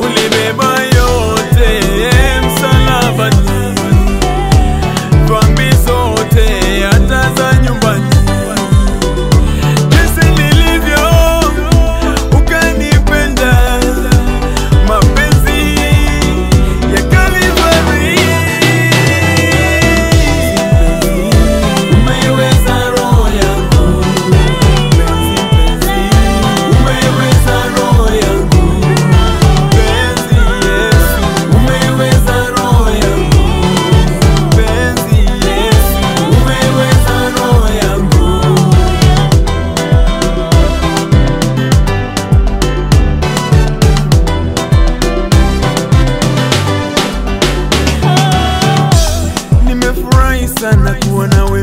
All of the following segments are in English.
Ule beba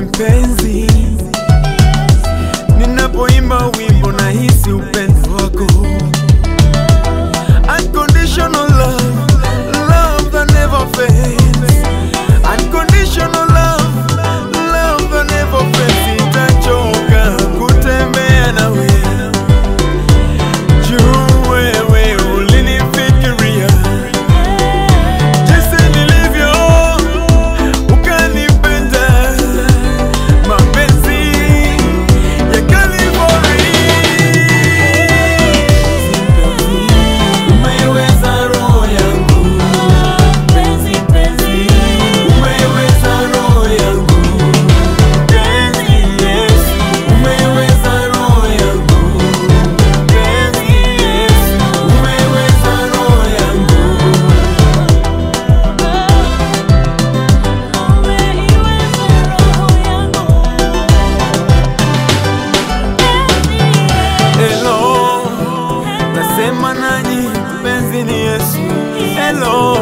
mpenzi, Nasema nanyi mpenzi ni. Hello,